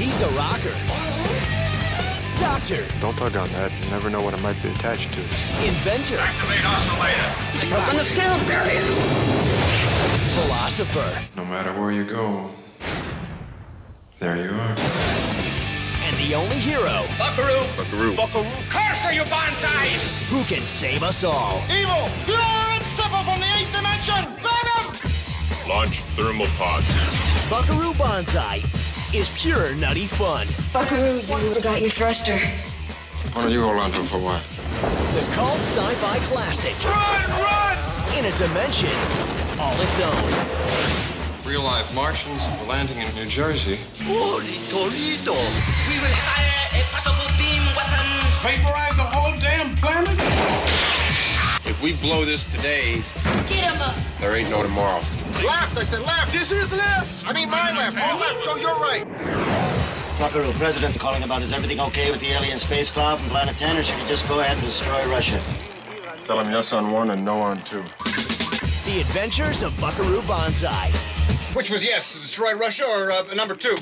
He's a rocker. Doctor. Don't tug on that. You never know what it might be attached to. Inventor. Activate oscillator. It's broken the sound barrier. Philosopher. No matter where you go, there you are. And the only hero Buckaroo. Buckaroo. Buckaroo. Curse you, Banzai! who can save us all. Evil! Pure and simple from the eighth dimension! Venom! Launch thermal pod. Buckaroo Banzai is pure nutty fun. Buckaroo, you forgot your thruster. Why don't you hold on to it for a while? The cult sci-fi classic Run, run! in a dimension all its own. Real life Martians landing in New Jersey. Holy Toledo. We will fire If we blow this today, Get him up. there ain't no tomorrow. Left! I said left! This is left! I mean my left! Your left! Go your right! Buckaroo, President's calling about is everything okay with the alien space cloud from Planet 10, or should we just go ahead and destroy Russia? Tell him yes on one and no on two. The Adventures of Buckaroo Banzai. Which was yes, destroy Russia or uh, number two?